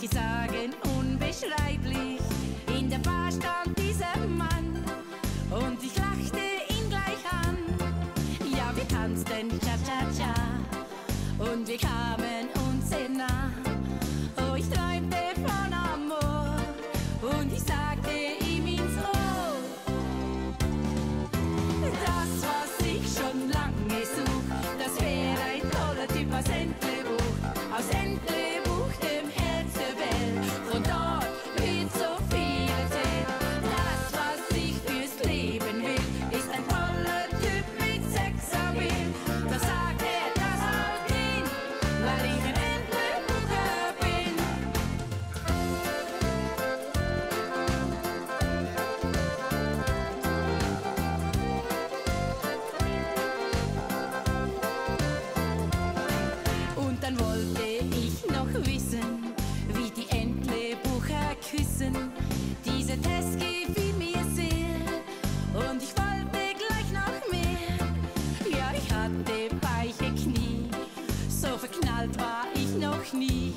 manche sagen unbeschreiblich, in der Bar stand dieser Mann und ich lachte ihn gleich an. Ja, wir tanzten Cha-Cha-Cha und wir kamen wissen, wie die Entlebucher küssen. Diese Test gefiel mir sehr und ich wollte gleich noch mehr. Ja, ich hatte weiche Knie, so verknallt war ich noch nie.